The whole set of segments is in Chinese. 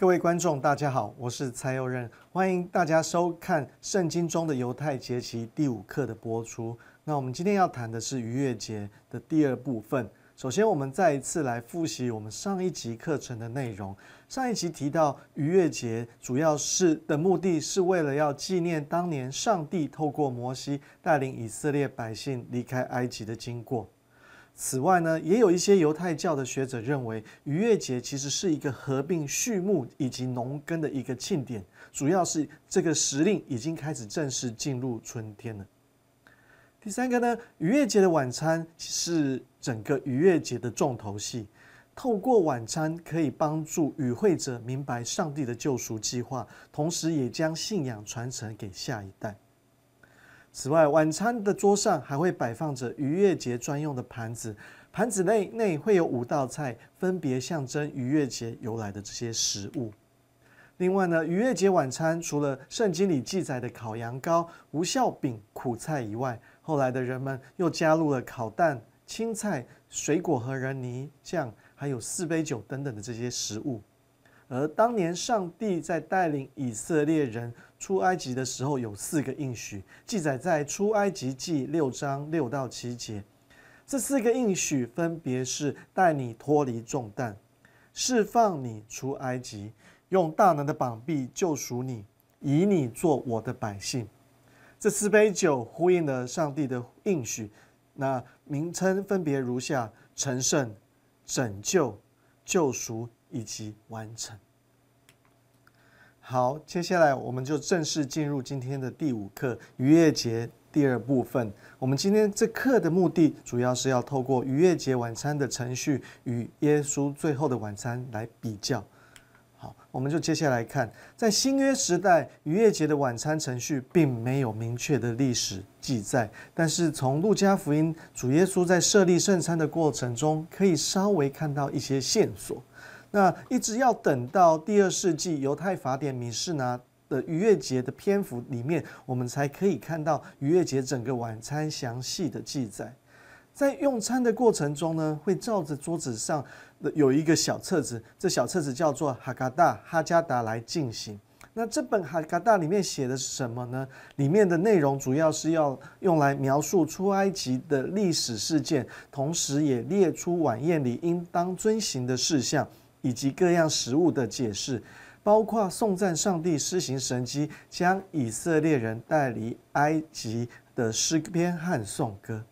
各位观众，大家好，我是蔡佑任，欢迎大家收看《圣经中的犹太节期》第五课的播出。那我们今天要谈的是逾越节的第二部分。首先，我们再一次来复习我们上一集课程的内容。上一集提到逾越节主要是的目的是为了要纪念当年上帝透过摩西带领以色列百姓离开埃及的经过。此外呢，也有一些犹太教的学者认为，逾越节其实是一个合并畜牧以及农耕的一个庆典，主要是这个时令已经开始正式进入春天了。第三个呢，逾越节的晚餐是整个逾越节的重头戏，透过晚餐可以帮助与会者明白上帝的救赎计划，同时也将信仰传承给下一代。此外，晚餐的桌上还会摆放着逾越节专用的盘子，盘子内内会有五道菜，分别象征逾越节由来的这些食物。另外呢，逾越节晚餐除了圣经里记载的烤羊羔、无酵饼、苦菜以外，后来的人们又加入了烤蛋、青菜、水果和人泥酱，还有四杯酒等等的这些食物。而当年上帝在带领以色列人出埃及的时候，有四个应许，记载在出埃及记六章六到七节。这四个应许分别是带你脱离重担，释放你出埃及，用大能的膀臂救赎你，以你做我的百姓。这四杯酒呼应了上帝的应许，那名称分别如下：成圣、拯救、救赎。以及完成。好，接下来我们就正式进入今天的第五课——逾越节第二部分。我们今天这课的目的，主要是要透过逾越节晚餐的程序与耶稣最后的晚餐来比较。好，我们就接下来看，在新约时代，逾越节的晚餐程序并没有明确的历史记载，但是从路加福音主耶稣在设立圣餐的过程中，可以稍微看到一些线索。那一直要等到第二世纪犹太法典米士拿的逾越节的篇幅里面，我们才可以看到逾越节整个晚餐详细的记载。在用餐的过程中呢，会照着桌子上的有一个小册子，这小册子叫做哈嘎达哈加达来进行。那这本哈嘎达里面写的是什么呢？里面的内容主要是要用来描述出埃及的历史事件，同时也列出晚宴里应当遵行的事项。以及各样食物的解释，包括颂赞上帝施行神迹，将以色列人带离埃及的诗篇和颂歌。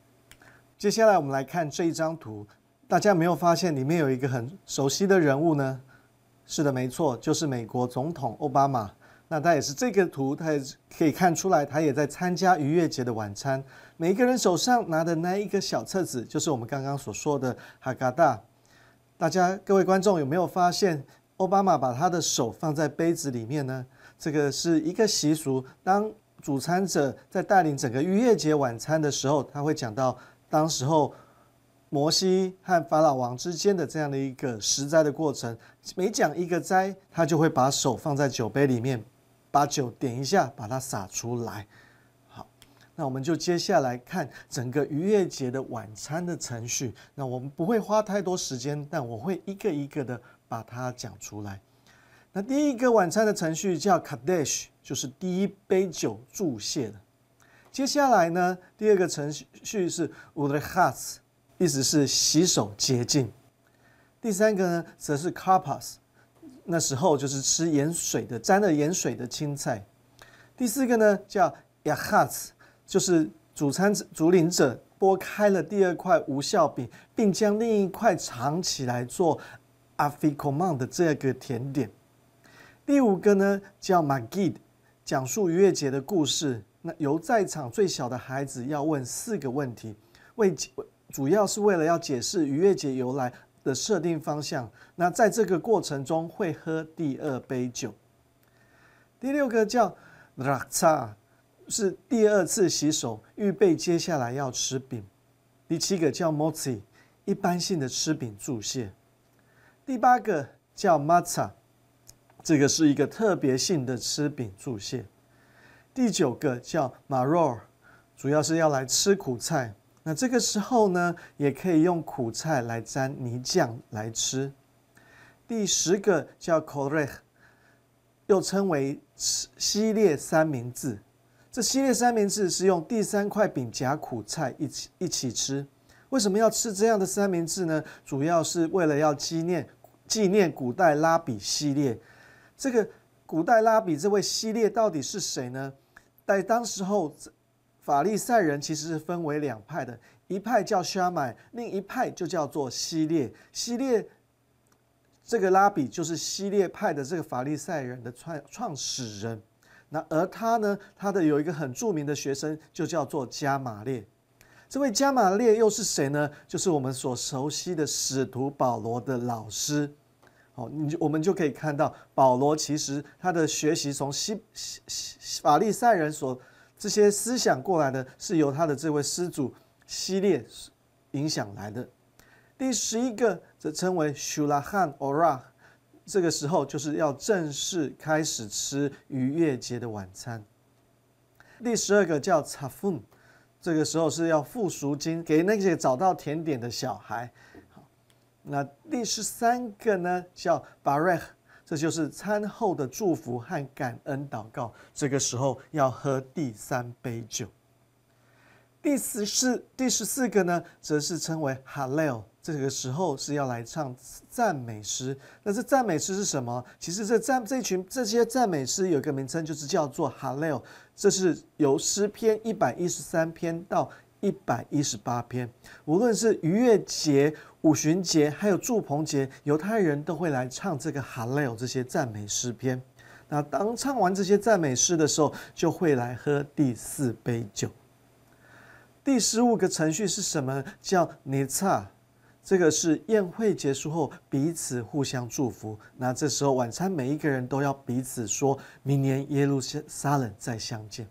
接下来我们来看这一张图，大家没有发现里面有一个很熟悉的人物呢？是的，没错，就是美国总统奥巴马。那他也是这个图，他也可以看出来，他也在参加逾越节的晚餐。每一个人手上拿的那一个小册子，就是我们刚刚所说的哈嘎达。大家各位观众有没有发现，奥巴马把他的手放在杯子里面呢？这个是一个习俗。当主餐者在带领整个逾越节晚餐的时候，他会讲到当时候摩西和法老王之间的这样的一个食斋的过程。每讲一个斋，他就会把手放在酒杯里面，把酒点一下，把它洒出来。那我们就接下来看整个逾越节的晚餐的程序。那我们不会花太多时间，但我会一个一个的把它讲出来。那第一个晚餐的程序叫 Kadesh，就是第一杯酒注谢的。接下来呢，第二个程序是 u d h a s 意思是洗手洁净。第三个呢，则是 Karpas，那时候就是吃盐水的，沾了盐水的青菜。第四个呢，叫 Yahats。就是主餐主领者剥开了第二块无效饼，并将另一块藏起来做阿菲科曼的这个甜点。第五个呢叫 Magid，讲述逾越节的故事。那由在场最小的孩子要问四个问题，为主要是为了要解释逾越节由来的设定方向。那在这个过程中会喝第二杯酒。第六个叫 Raksa。是第二次洗手，预备接下来要吃饼。第七个叫 Mozi，一般性的吃饼注谢。第八个叫 Mata，这个是一个特别性的吃饼注谢。第九个叫 Maror，主要是要来吃苦菜。那这个时候呢，也可以用苦菜来沾泥酱来吃。第十个叫 Korech，又称为西列三明治。这西列三明治是用第三块饼夹苦菜一起一起吃。为什么要吃这样的三明治呢？主要是为了要纪念纪念古代拉比西列。这个古代拉比这位西列到底是谁呢？在当时候，法利赛人其实是分为两派的，一派叫沙买，另一派就叫做西列。西列这个拉比就是西列派的这个法利赛人的创创始人。那而他呢，他的有一个很著名的学生，就叫做加马列。这位加马列又是谁呢？就是我们所熟悉的使徒保罗的老师。好，你我们就可以看到，保罗其实他的学习从西西西法利赛人所这些思想过来的，是由他的这位师祖希列影响来的。第十一个则称为 Shulahan Ora，这个时候就是要正式开始吃逾越节的晚餐。第十二个叫 Chafun。这个时候是要付赎金给那些找到甜点的小孩。好，那第十三个呢叫 Barek，这就是餐后的祝福和感恩祷告。这个时候要喝第三杯酒。第十四第十四个呢，则是称为 Hallel，这个时候是要来唱赞美诗。那这赞美诗是什么？其实这赞这群这些赞美诗有一个名称，就是叫做 Hallel。这是由诗篇一百一十三篇到一百一十八篇，无论是逾越节、五旬节，还有祝棚节，犹太人都会来唱这个 Hallel 这些赞美诗篇。那当唱完这些赞美诗的时候，就会来喝第四杯酒。第十五个程序是什么？叫尼撒，这个是宴会结束后彼此互相祝福。那这时候晚餐，每一个人都要彼此说明年耶路撒冷再相见。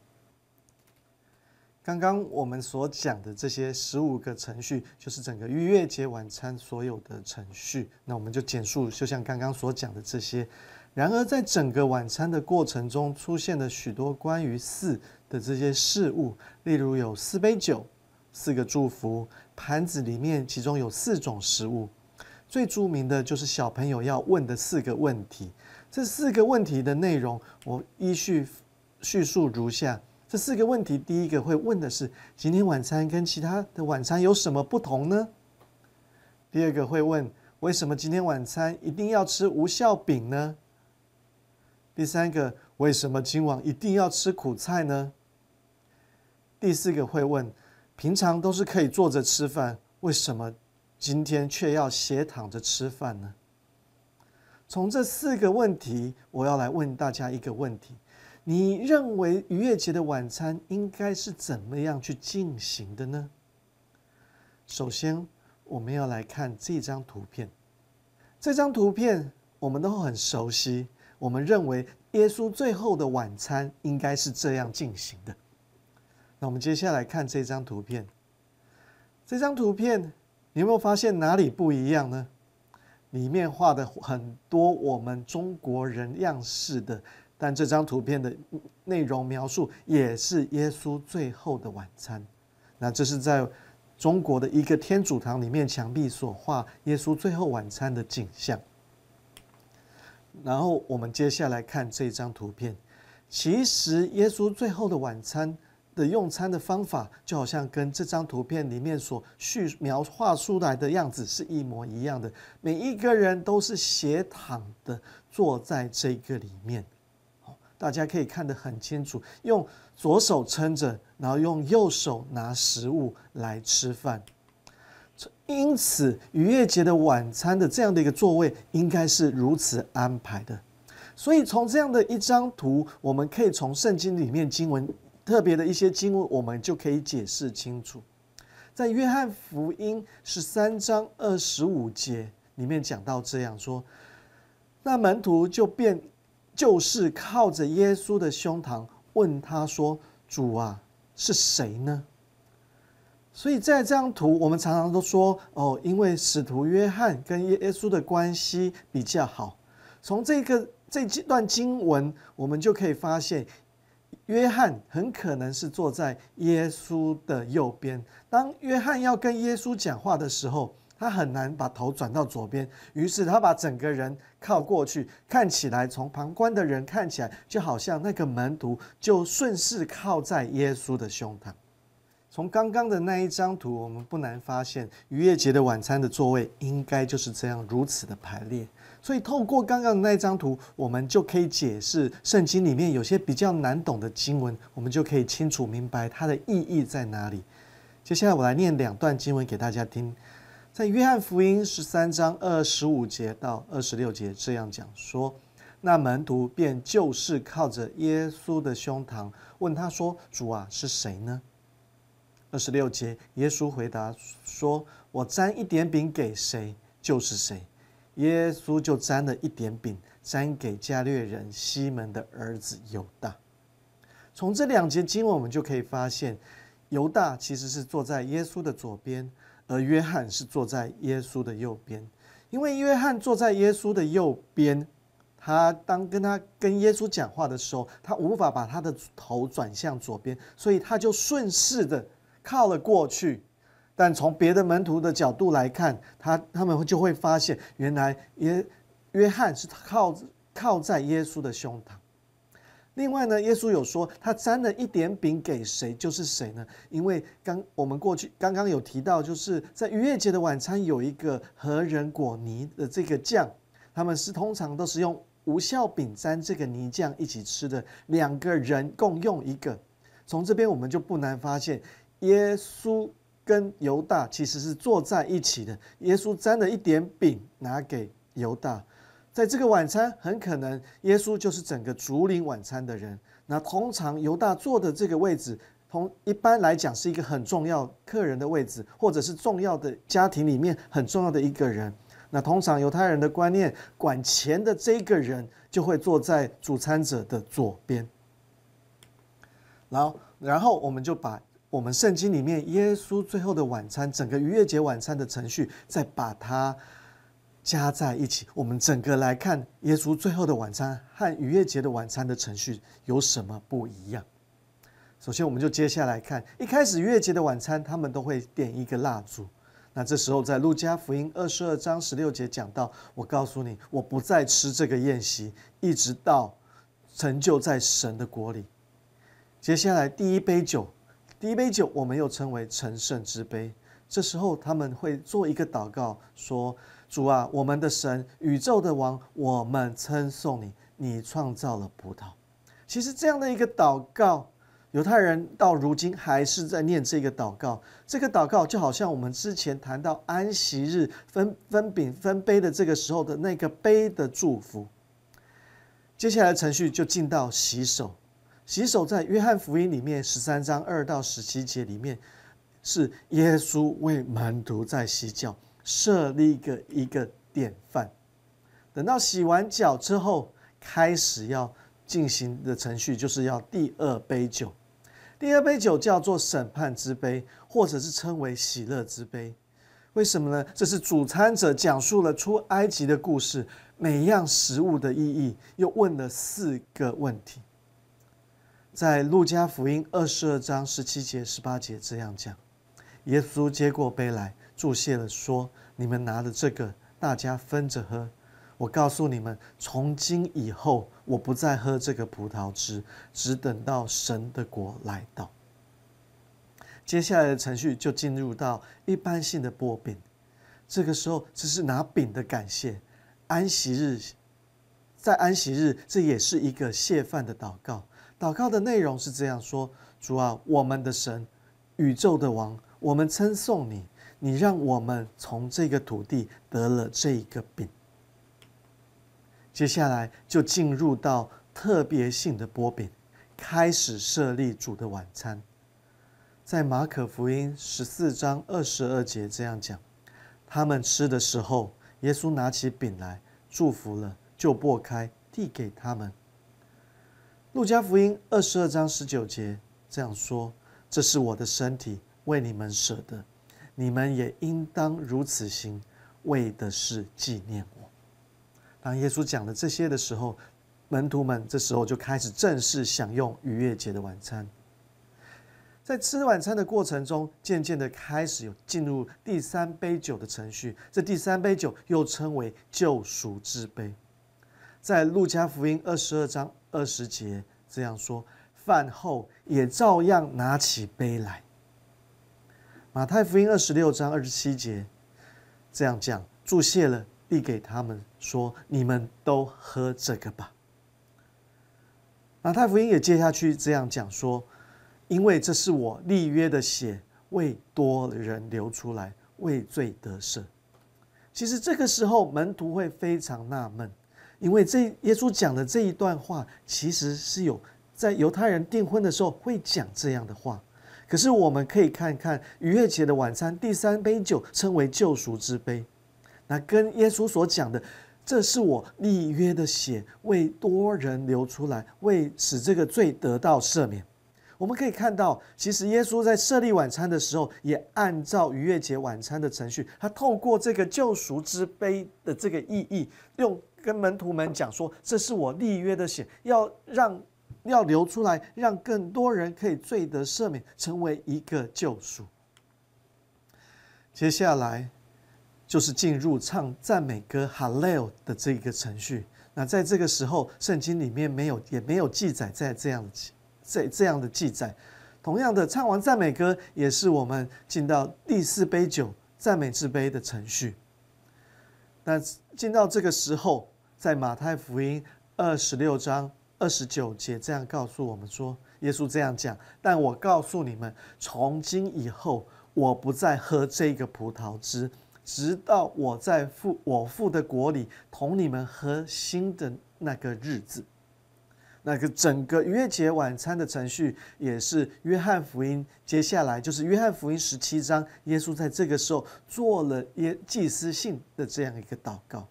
刚刚我们所讲的这些十五个程序，就是整个逾越节晚餐所有的程序。那我们就简述，就像刚刚所讲的这些。然而，在整个晚餐的过程中，出现了许多关于四。的这些事物，例如有四杯酒、四个祝福盘子里面，其中有四种食物。最著名的就是小朋友要问的四个问题。这四个问题的内容，我依序叙述如下：这四个问题，第一个会问的是今天晚餐跟其他的晚餐有什么不同呢？第二个会问为什么今天晚餐一定要吃无效饼呢？第三个为什么今晚一定要吃苦菜呢？第四个会问：平常都是可以坐着吃饭，为什么今天却要斜躺着吃饭呢？从这四个问题，我要来问大家一个问题：你认为逾越节的晚餐应该是怎么样去进行的呢？首先，我们要来看这张图片。这张图片我们都很熟悉，我们认为耶稣最后的晚餐应该是这样进行的。那我们接下来看这张图片。这张图片，你有没有发现哪里不一样呢？里面画的很多我们中国人样式的，但这张图片的内容描述也是耶稣最后的晚餐。那这是在中国的一个天主堂里面墙壁所画耶稣最后晚餐的景象。然后我们接下来看这张图片，其实耶稣最后的晚餐。的用餐的方法就好像跟这张图片里面所叙描画出来的样子是一模一样的。每一个人都是斜躺的坐在这个里面，大家可以看得很清楚。用左手撑着，然后用右手拿食物来吃饭。因此，逾越节的晚餐的这样的一个座位应该是如此安排的。所以，从这样的一张图，我们可以从圣经里面经文。特别的一些经文，我们就可以解释清楚。在约翰福音十三章二十五节里面讲到这样说：“那门徒就变就是靠着耶稣的胸膛问他说：‘主啊，是谁呢？’所以在这张图，我们常常都说哦，因为使徒约翰跟耶耶稣的关系比较好。从这个这段经文，我们就可以发现。”约翰很可能是坐在耶稣的右边。当约翰要跟耶稣讲话的时候，他很难把头转到左边，于是他把整个人靠过去，看起来从旁观的人看起来就好像那个门徒就顺势靠在耶稣的胸膛。从刚刚的那一张图，我们不难发现，逾越节的晚餐的座位应该就是这样如此的排列。所以，透过刚刚的那张图，我们就可以解释圣经里面有些比较难懂的经文，我们就可以清楚明白它的意义在哪里。接下来，我来念两段经文给大家听，在约翰福音十三章二十五节到二十六节这样讲说：那门徒便就是靠着耶稣的胸膛，问他说：“主啊，是谁呢？”二十六节，耶稣回答说：“我沾一点饼给谁，就是谁。”耶稣就沾了一点饼，沾给加略人西门的儿子犹大。从这两节经文，我们就可以发现，犹大其实是坐在耶稣的左边，而约翰是坐在耶稣的右边。因为约翰坐在耶稣的右边，他当跟他跟耶稣讲话的时候，他无法把他的头转向左边，所以他就顺势的。靠了过去，但从别的门徒的角度来看，他他们就会发现，原来耶约翰是靠靠在耶稣的胸膛。另外呢，耶稣有说，他沾了一点饼给谁，就是谁呢？因为刚我们过去刚刚有提到，就是在逾越节的晚餐有一个和人果泥的这个酱，他们是通常都是用无效饼沾这个泥酱一起吃的，两个人共用一个。从这边我们就不难发现。耶稣跟犹大其实是坐在一起的。耶稣沾了一点饼拿给犹大，在这个晚餐很可能耶稣就是整个竹林晚餐的人。那通常犹大坐的这个位置，同一般来讲是一个很重要客人的位置，或者是重要的家庭里面很重要的一个人。那通常犹太人的观念，管钱的这个人就会坐在主餐者的左边。然后，然后我们就把。我们圣经里面耶稣最后的晚餐，整个逾越节晚餐的程序，再把它加在一起。我们整个来看耶稣最后的晚餐和逾越节的晚餐的程序有什么不一样？首先，我们就接下来看，一开始逾越节的晚餐，他们都会点一个蜡烛。那这时候，在路加福音二十二章十六节讲到：“我告诉你，我不再吃这个宴席，一直到成就在神的国里。”接下来，第一杯酒。第一杯酒，我们又称为成圣之杯。这时候他们会做一个祷告，说：“主啊，我们的神，宇宙的王，我们称颂你，你创造了葡萄。”其实这样的一个祷告，犹太人到如今还是在念这个祷告。这个祷告就好像我们之前谈到安息日分分饼分杯的这个时候的那个杯的祝福。接下来程序就进到洗手。洗手在约翰福音里面十三章二到十七节里面，是耶稣为门徒在洗脚，设立一个一个典范。等到洗完脚之后，开始要进行的程序，就是要第二杯酒。第二杯酒叫做审判之杯，或者是称为喜乐之杯。为什么呢？这是主餐者讲述了出埃及的故事，每样食物的意义，又问了四个问题。在路加福音二十二章十七节、十八节这样讲：耶稣接过杯来，注谢了，说：“你们拿了这个，大家分着喝。我告诉你们，从今以后，我不再喝这个葡萄汁，只等到神的国来到。”接下来的程序就进入到一般性的剥饼。这个时候，这是拿饼的感谢。安息日，在安息日，这也是一个谢饭的祷告。祷告的内容是这样说：主啊，我们的神，宇宙的王，我们称颂你，你让我们从这个土地得了这一个饼。接下来就进入到特别性的波饼，开始设立主的晚餐。在马可福音十四章二十二节这样讲：他们吃的时候，耶稣拿起饼来，祝福了，就擘开，递给他们。路加福音二十二章十九节这样说：“这是我的身体，为你们舍的，你们也应当如此行，为的是纪念我。”当耶稣讲了这些的时候，门徒们这时候就开始正式享用逾越节的晚餐。在吃晚餐的过程中，渐渐的开始有进入第三杯酒的程序。这第三杯酒又称为救赎之杯。在路加福音二十二章二十节这样说：饭后也照样拿起杯来。马太福音二十六章二十七节这样讲：注谢了，递给他们说：“你们都喝这个吧。”马太福音也接下去这样讲说：“因为这是我立约的血，为多人流出来，为罪得赦。”其实这个时候门徒会非常纳闷，因为这耶稣讲的这一段话，其实是有在犹太人订婚的时候会讲这样的话。可是我们可以看看逾越节的晚餐，第三杯酒称为救赎之杯，那跟耶稣所讲的。这是我立约的血，为多人流出来，为使这个罪得到赦免。我们可以看到，其实耶稣在设立晚餐的时候，也按照逾越节晚餐的程序，他透过这个救赎之杯的这个意义，用跟门徒们讲说：“这是我立约的血，要让要流出来，让更多人可以罪得赦免，成为一个救赎。”接下来。就是进入唱赞美歌哈利路的这个程序。那在这个时候，圣经里面没有，也没有记载在这样在这样的记载。同样的，唱完赞美歌，也是我们进到第四杯酒赞美之杯的程序。那进到这个时候，在马太福音二十六章二十九节这样告诉我们说，耶稣这样讲：但我告诉你们，从今以后，我不再喝这个葡萄汁。直到我在父我父的国里同你们喝新的那个日子，那个整个逾越节晚餐的程序，也是约翰福音接下来就是约翰福音十七章，耶稣在这个时候做了耶祭司性的这样一个祷告。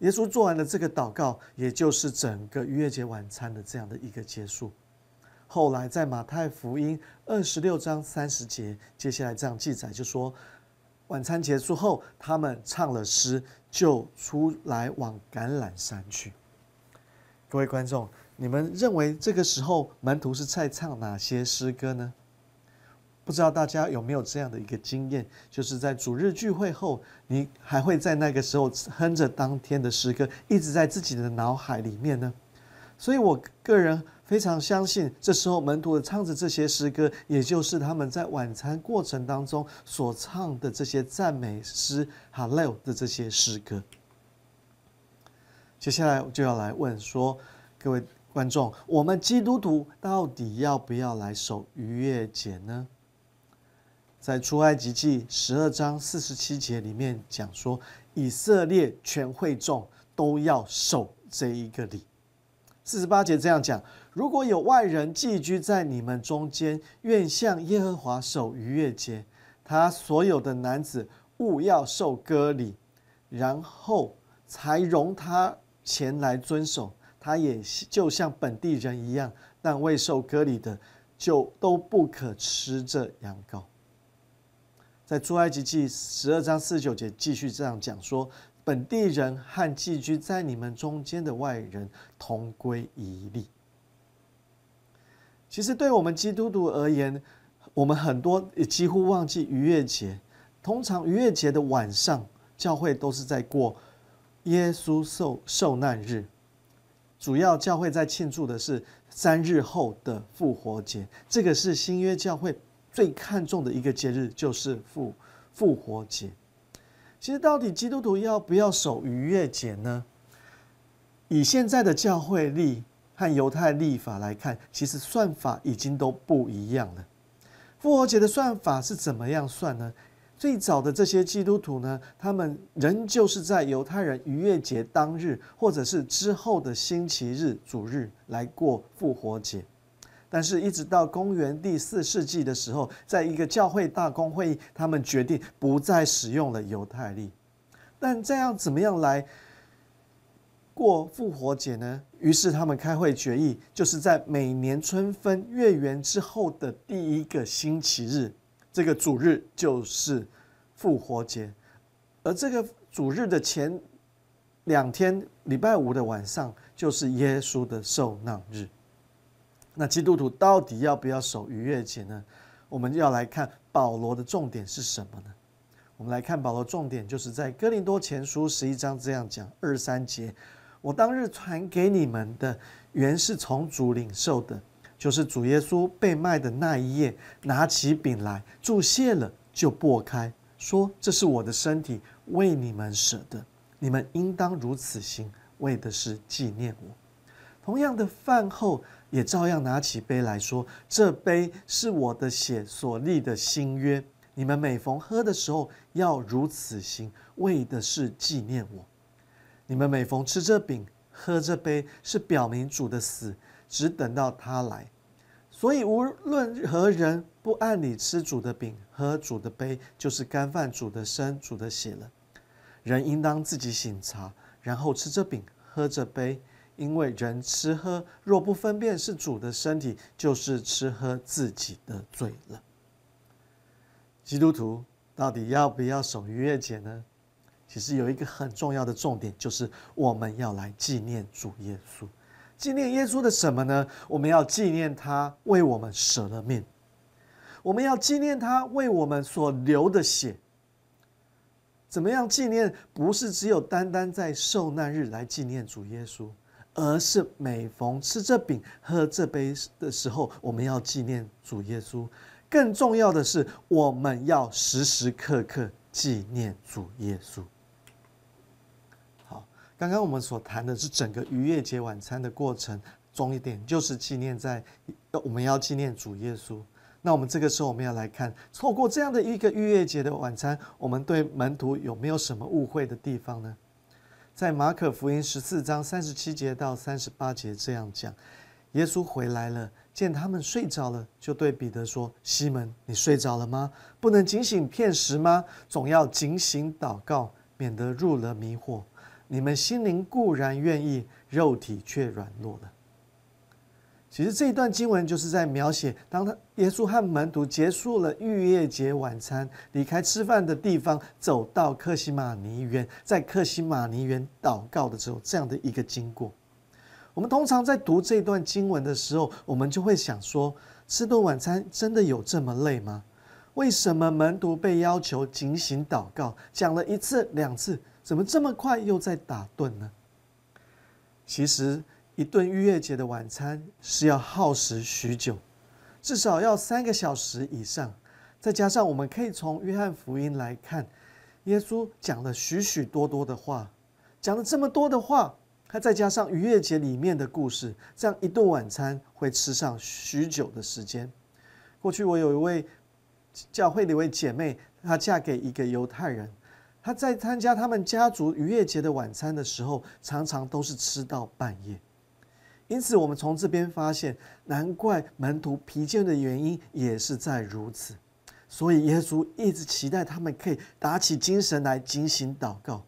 耶稣做完了这个祷告，也就是整个逾越节晚餐的这样的一个结束。后来在马太福音二十六章三十节，接下来这样记载就说。晚餐结束后，他们唱了诗，就出来往橄榄山去。各位观众，你们认为这个时候门徒是在唱哪些诗歌呢？不知道大家有没有这样的一个经验，就是在主日聚会后，你还会在那个时候哼着当天的诗歌，一直在自己的脑海里面呢？所以我个人。非常相信，这时候门徒唱着这些诗歌，也就是他们在晚餐过程当中所唱的这些赞美诗、哈利路的这些诗歌。接下来我就要来问说，各位观众，我们基督徒到底要不要来守逾越节呢？在出埃及记十二章四十七节里面讲说，以色列全会众都要守这一个礼。四十八节这样讲。如果有外人寄居在你们中间，愿向耶和华守逾越节，他所有的男子勿要受割礼，然后才容他前来遵守。他也就像本地人一样，但未受割礼的就都不可吃这羊羔。在出埃及记十二章四十九节继续这样讲说：本地人和寄居在你们中间的外人同归一例。其实，对我们基督徒而言，我们很多也几乎忘记逾越节。通常逾越节的晚上，教会都是在过耶稣受受难日。主要教会在庆祝的是三日后的复活节，这个是新约教会最看重的一个节日，就是复复活节。其实，到底基督徒要不要守逾越节呢？以现在的教会历。和犹太历法来看，其实算法已经都不一样了。复活节的算法是怎么样算呢？最早的这些基督徒呢，他们仍旧是在犹太人逾越节当日，或者是之后的星期日主日来过复活节。但是，一直到公元第四世纪的时候，在一个教会大公会议，他们决定不再使用了犹太历。但这样怎么样来？过复活节呢？于是他们开会决议，就是在每年春分月圆之后的第一个星期日，这个主日就是复活节。而这个主日的前两天，礼拜五的晚上，就是耶稣的受难日。那基督徒到底要不要守逾越节呢？我们要来看保罗的重点是什么呢？我们来看保罗重点，就是在哥林多前书十一章这样讲二三节：我当日传给你们的，原是从主领受的，就是主耶稣被卖的那一夜，拿起饼来，注谢了，就擘开，说：“这是我的身体，为你们舍的，你们应当如此行，为的是纪念我。”同样的饭后。也照样拿起杯来说：“这杯是我的血所立的新约，你们每逢喝的时候要如此行，为的是纪念我。你们每逢吃这饼、喝这杯，是表明主的死，只等到他来。所以无论何人不按理吃主的饼、喝主的杯，就是干饭主的身、主的血了。人应当自己醒察，然后吃这饼、喝这杯。”因为人吃喝若不分辨是主的身体，就是吃喝自己的罪了。基督徒到底要不要守逾越节呢？其实有一个很重要的重点，就是我们要来纪念主耶稣。纪念耶稣的什么呢？我们要纪念他为我们舍了命，我们要纪念他为我们所流的血。怎么样纪念？不是只有单单在受难日来纪念主耶稣。而是每逢吃这饼、喝这杯的时候，我们要纪念主耶稣。更重要的是，我们要时时刻刻纪念主耶稣。好，刚刚我们所谈的是整个逾越节晚餐的过程，重点就是纪念在我们要纪念主耶稣。那我们这个时候，我们要来看，错过这样的一个逾越节的晚餐，我们对门徒有没有什么误会的地方呢？在马可福音十四章三十七节到三十八节这样讲：耶稣回来了，见他们睡着了，就对彼得说：“西门，你睡着了吗？不能警醒片时吗？总要警醒祷告，免得入了迷惑。你们心灵固然愿意，肉体却软弱了。”其实这一段经文就是在描写，当他耶稣和门徒结束了逾越节晚餐，离开吃饭的地方，走到克西马尼园，在克西马尼园祷告的时候，这样的一个经过。我们通常在读这段经文的时候，我们就会想说：吃顿晚餐真的有这么累吗？为什么门徒被要求警醒祷告，讲了一次两次，怎么这么快又在打盹呢？其实。一顿逾越节的晚餐是要耗时许久，至少要三个小时以上。再加上我们可以从约翰福音来看，耶稣讲了许许多多的话，讲了这么多的话，还再加上逾越节里面的故事，这样一顿晚餐会吃上许久的时间。过去我有一位教会的一位姐妹，她嫁给一个犹太人，她在参加他们家族逾越节的晚餐的时候，常常都是吃到半夜。因此，我们从这边发现，难怪门徒疲倦的原因也是在如此。所以，耶稣一直期待他们可以打起精神来进行祷告。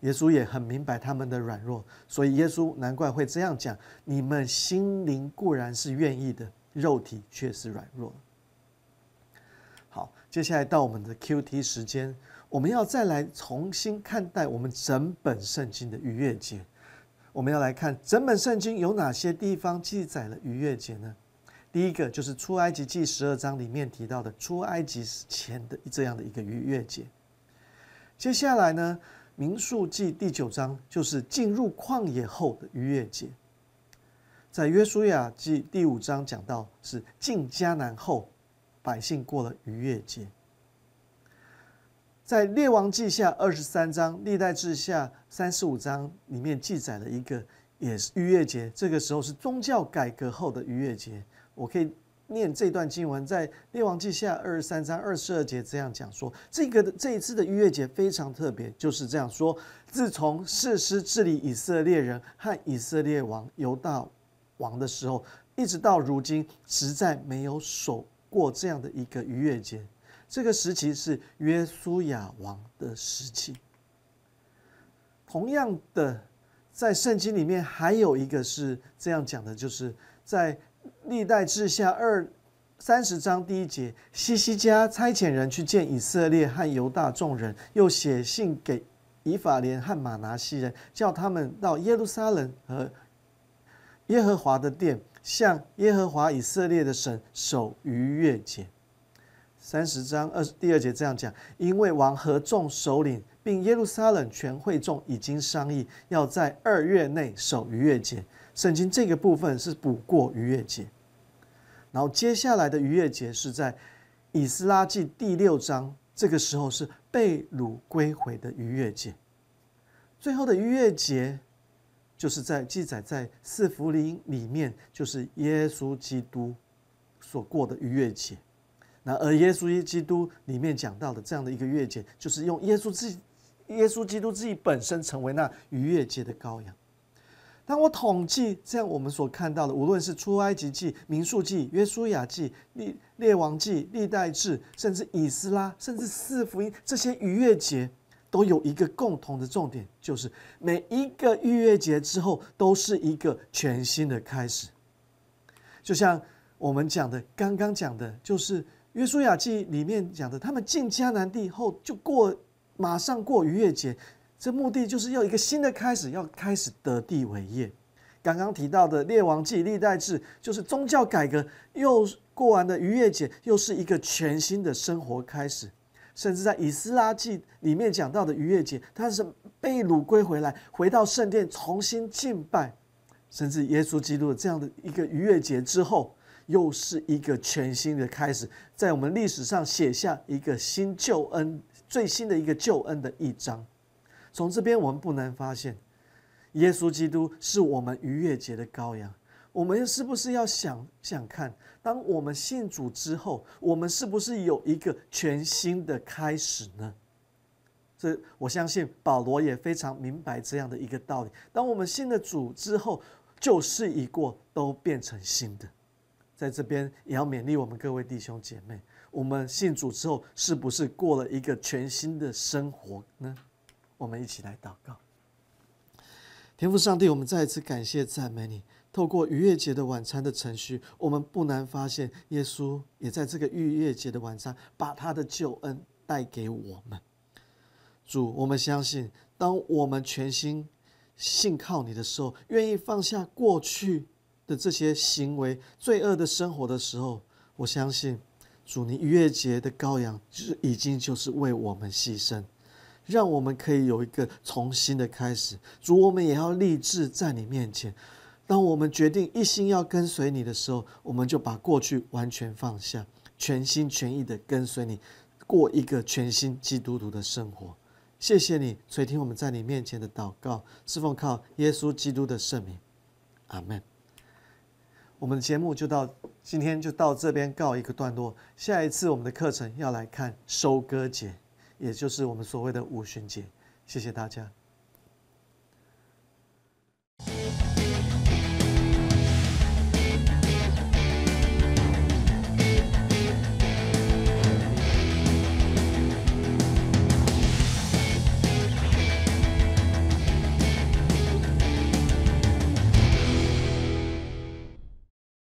耶稣也很明白他们的软弱，所以耶稣难怪会这样讲：你们心灵固然是愿意的，肉体却是软弱。好，接下来到我们的 Q T 时间，我们要再来重新看待我们整本圣经的逾越节。我们要来看整本圣经有哪些地方记载了逾越节呢？第一个就是出埃及记十二章里面提到的出埃及前的这样的一个逾越节。接下来呢，民数记第九章就是进入旷野后的逾越节。在约书亚记第五章讲到是进迦南后，百姓过了逾越节。在列王记下二十三章、历代志下三十五章里面记载了一个，也是逾越节。这个时候是宗教改革后的逾越节。我可以念这段经文，在列王记下二十三章二十二节这样讲说：这个的这一次的逾越节非常特别，就是这样说：自从士师治理以色列人和以色列王犹大王的时候，一直到如今，实在没有守过这样的一个逾越节。这个时期是约书亚王的时期。同样的，在圣经里面还有一个是这样讲的，就是在历代志下二三十章第一节，西西家差遣人去见以色列和犹大众人，又写信给以法莲和马拿西人，叫他们到耶路撒冷和耶和华的殿。向耶和华以色列的神守逾越节。三十章二第二节这样讲：因为王和众首领并耶路撒冷全会众已经商议，要在二月内守逾越节。圣经这个部分是补过逾越节，然后接下来的逾越节是在以斯拉记第六章，这个时候是被掳归回的逾越节。最后的逾越节。就是在记载在四福音里面，就是耶稣基督所过的逾越节。那而耶稣基督里面讲到的这样的一个月节，就是用耶稣自己、耶稣基督自己本身成为那逾越节的羔羊。当我统计这样我们所看到的，无论是出埃及记、民数记、约书亚记、列列王记、历代志，甚至以斯拉，甚至四福音这些逾越节。都有一个共同的重点，就是每一个逾越节之后都是一个全新的开始。就像我们讲的，刚刚讲的，就是约书亚记里面讲的，他们进迦南地后就过，马上过逾越节，这目的就是要一个新的开始，要开始得地为业。刚刚提到的列王记、历代志，就是宗教改革，又过完的逾越节，又是一个全新的生活开始。甚至在以斯拉记里面讲到的逾越节，他是被掳归回来，回到圣殿重新敬拜，甚至耶稣基督这样的一个逾越节之后，又是一个全新的开始，在我们历史上写下一个新救恩、最新的一个救恩的一章。从这边我们不难发现，耶稣基督是我们逾越节的羔羊。我们是不是要想想看，当我们信主之后，我们是不是有一个全新的开始呢？这我相信保罗也非常明白这样的一个道理。当我们信了主之后，旧事已过，都变成新的。在这边也要勉励我们各位弟兄姐妹，我们信主之后，是不是过了一个全新的生活呢？我们一起来祷告，天父上帝，我们再一次感谢赞美你。透过逾越节的晚餐的程序，我们不难发现，耶稣也在这个逾越节的晚餐，把他的救恩带给我们。主，我们相信，当我们全心信靠你的时候，愿意放下过去的这些行为、罪恶的生活的时候，我相信，主，你逾越节的羔羊，就是已经就是为我们牺牲，让我们可以有一个重新的开始。主，我们也要立志在你面前。当我们决定一心要跟随你的时候，我们就把过去完全放下，全心全意的跟随你，过一个全新基督徒的生活。谢谢你垂听我们在你面前的祷告，是奉靠耶稣基督的圣名，阿门。我们的节目就到今天就到这边告一个段落。下一次我们的课程要来看收割节，也就是我们所谓的五旬节。谢谢大家。